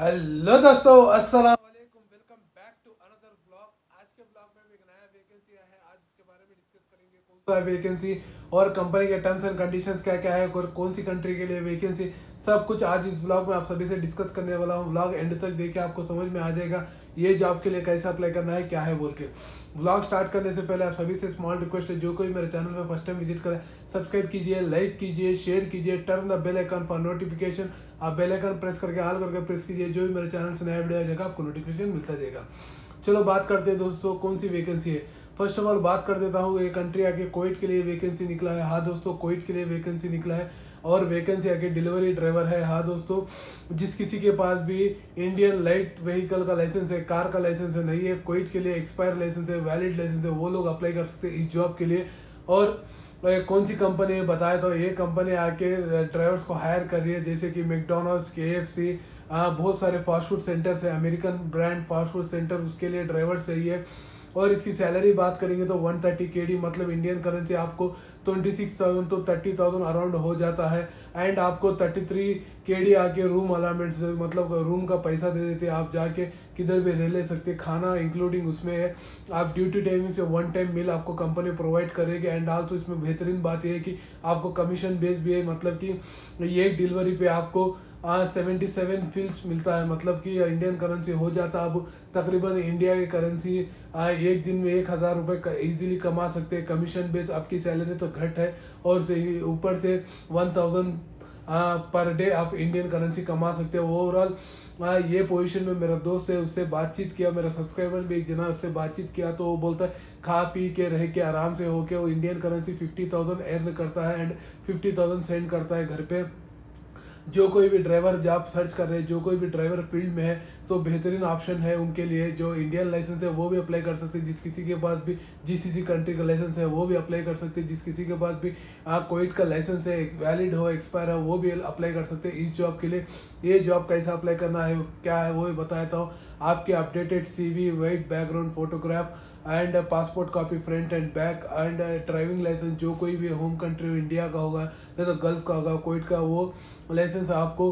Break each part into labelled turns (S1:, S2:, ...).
S1: Hello दोस्तों, अस्सलाम वालेकुम। Welcome back to another blog. आज के ब्लॉग में एक नया वैकेंसी आया है। आज उसके बारे में डिस्कस करेंगे कौन सा वैकेंसी और कंपनी के टर्म्स एंड कंडीशंस क्या क्या है और कौन सी कंट्री के लिए वैकेंसी सब कुछ आज इस ब्लॉग में आप सभी से डिस्कस करने वाला हूँ। ब्लॉग एंड तक देखे आपको समझ में आ जाएगा। ये जॉब के लिए कैसे अप्लाई करना है, क्या है बोल के। ब्लॉग स्टार्ट करने से पहले आप सभी से स्मॉल रिक्वेस्ट है, जो कोई मेरे चैनल में फ़र्स्ट टाइम विज़िट करे सब्सक्राइब कीजिए लाइक कीजिए शेयर कीजिए turn the bell icon for notification आप बेल आइकन प्रेस करके ऑल करके प्रेस कीजिए, जो भी मेरे चैनल से नया वीडियो आ जाएगा, आपको नोटिफिकेशन मिलता जाएगा। चलो बात करते हैं दोस्तों, कौन सी वैकेंसी है? फ़र्स्ट ऑफ़ ऑल बात कर देता हूँ ये कंट्री आके कोविड के लिए वैकेंसी निकला है। हाँ दोस्तों कोविड के लिए वैकेंसी निकला है। और वैकेंसी आगे डिलीवरी ड्राइवर है। हाँ दोस्तों, जिस किसी के पास भी इंडियन लाइट व्हीकल का लाइसेंस है कार का लाइसेंस है, नहीं है कोविड के लिए एक्सपायर लाइसेंस है वैलिड लाइसेंस है, वो लोग अप्लाई कर सकते हैं इस जॉब के लिए। और कौन सी कंपनी है बताए तो ये कंपनी आके ड्राइवर्स को हायर कर रही है, जैसे कि मैकडोनल्ड्स के एफ़ सी बहुत सारे फास्ट फ़ूड सेंटर्स है American brand fast food centre उसके लिए ड्राइवर्स चाहिए। और इसकी सैलरी बात करेंगे तो 130 थर्टी के डी मतलब इंडियन करेंसी आपको 26,000 तो 30,000 अराउंड हो जाता है। एंड आपको 33 केडी आके रूम अलाउमेंट मतलब रूम का पैसा दे देते आप जाके किधर भी रह ले सकते खाना इंक्लूडिंग उसमें है। आप ड्यूटी टाइमिंग से वन टाइम मिल आपको कंपनी प्रोवाइड करेगी। एंड आल्सो इसमें बेहतरीन बात यह है कि आपको कमीशन बेस भी है मतलब कि एक डिलीवरी पे आपको सेवेंटी सेवन फील्स मिलता है। मतलब कि इंडियन करेंसी हो जाता अब तकरीबन इंडिया की करेंसी एक दिन में एक हज़ार रुपये इजीली कमा सकते हैं। कमीशन बेस आपकी सैलरी तो घट है। और ऊपर से वन थाउज़ेंड पर डे आप इंडियन करेंसी कमा सकते हो। ओवरऑल ये पोजीशन में मेरा दोस्त है। उससे बातचीत किया। मेरा सब्सक्राइबर भी एक जना उससे बातचीत किया। तो वो बोलता है, खा पी के रह के आराम से होके वो Indian currency fifty thousand earn करता है एंड फिफ्टी थाउज़ेंड सेंड करता है घर पे। जो कोई भी ड्राइवर जॉब सर्च कर रहे हैं, जो कोई भी ड्राइवर फ़ील्ड में है तो बेहतरीन ऑप्शन है उनके लिए जो इंडियन लाइसेंस है, वो भी अप्लाई कर सकते हैं। जिस किसी के पास भी जिस जीसीसी कंट्री का लाइसेंस है, वो भी अप्लाई कर सकते हैं। जिस किसी के पास भी कोविड का लाइसेंस है वैलिड हो एक्सपायर हो, वो भी अप्लाई कर सकते हैं। इस जॉब के लिए, ये जॉब कैसा अप्लाई करना है, क्या है, वो भी बताता हूँ। आपके updated C V white background photograph and passport copy front and back and driving licence जो कोई भी होम कंट्री इंडिया का होगा या तो गल्फ का होगा कोइट का, वो लाइसेंस आपको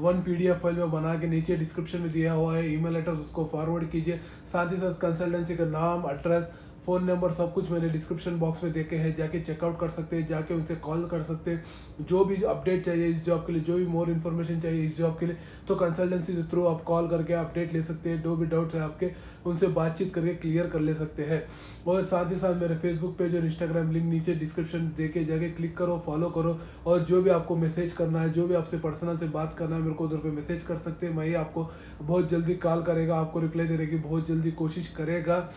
S1: वन पीडीएफ फ़ाइल में बना के नीचे डिस्क्रिप्शन में दिया हुआ है ईमेल एड्रेस उसको फॉरवर्ड कीजिए, साथ ही साथ कंसल्टेंसी का नाम एड्रेस फ़ोन नंबर सब कुछ मैंने डिस्क्रिप्शन बॉक्स में देखे हैं, जाके चेकआउट कर सकते हैं, जाके उनसे कॉल कर सकते हैं। जो भी अपडेट चाहिए इस जॉब के लिए, जो भी मोर इन्फॉर्मेशन चाहिए इस जॉब के लिए तो कंसल्टेंसी के थ्रू आप कॉल करके अपडेट ले सकते हैं। जो भी डाउट है आपके, उनसे बातचीत करके क्लियर कर ले सकते हैं। और साथ ही साथ मेरे फेसबुक पेज और इंस्टाग्राम लिंक नीचे डिस्क्रिप्शन दे के जाके क्लिक करो फॉलो करो। और जो भी आपको मैसेज करना है, जो भी आपसे पर्सनल से बात करना है, मेरे को उधर पर मैसेज कर सकते हैं। मैं ही आपको बहुत जल्दी कॉल करेगा, आपको रिप्लाई देने की बहुत जल्दी कोशिश करेगा।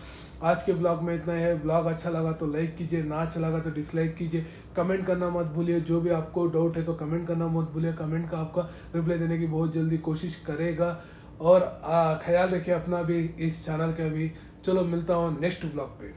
S1: आज के ब्लॉग में इतना है ब्लॉग अच्छा लगा तो लाइक कीजिए, ना अच्छा लगा तो डिसलाइक कीजिए। कमेंट करना मत भूलिए, जो भी आपको डाउट है तो कमेंट करना मत भूलिए। कमेंट का आपका रिप्लाई देने की बहुत जल्दी कोशिश करेगा। और ख्याल रखिए अपना भी, इस चैनल का भी। चलो, मिलता हूँ नेक्स्ट ब्लॉग पे।